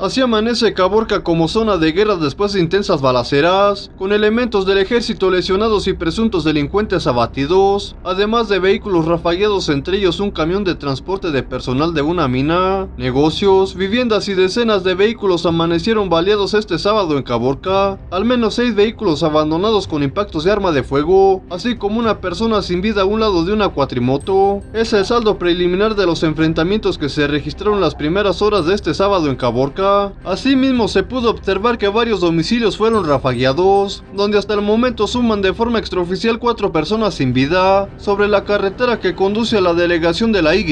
Así amanece Caborca como zona de guerra después de intensas balaceras, con elementos del ejército lesionados y presuntos delincuentes abatidos, además de vehículos rafagueados entre ellos un camión de transporte de personal de una mina, negocios, viviendas y decenas de vehículos amanecieron baleados este sábado en Caborca, al menos seis vehículos abandonados con impactos de arma de fuego, así como una persona sin vida a un lado de una cuatrimoto. Es el saldo preliminar de los enfrentamientos que se registraron las primeras horas de este sábado en Caborca. Asimismo se pudo observar que varios domicilios fueron rafagueados, donde hasta el momento suman de forma extraoficial cuatro personas sin vida, sobre la carretera que conduce a la delegación de la Y,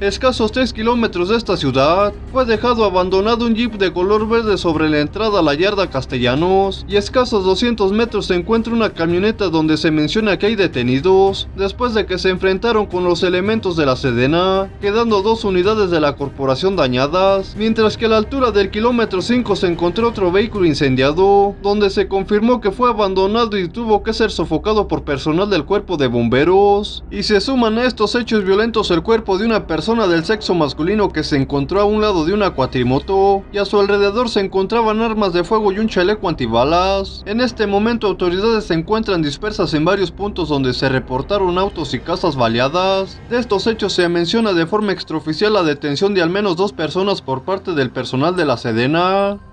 escasos 3 kilómetros de esta ciudad, fue dejado abandonado un jeep de color verde sobre la entrada a la yarda Castellanos, y escasos 200 metros se encuentra una camioneta donde se menciona que hay detenidos, después de que se enfrentaron con los elementos de la Sedena, quedando dos unidades de la corporación dañadas, mientras que a la del kilómetro 5 se encontró otro vehículo incendiado, donde se confirmó que fue abandonado y tuvo que ser sofocado por personal del cuerpo de bomberos. Y se suman a estos hechos violentos el cuerpo de una persona del sexo masculino que se encontró a un lado de una cuatrimoto, y a su alrededor se encontraban armas de fuego y un chaleco antibalas. En este momento autoridades se encuentran dispersas en varios puntos donde se reportaron autos y casas baleadas. De estos hechos se menciona de forma extraoficial la detención de al menos dos personas por parte del personal de la Sedena.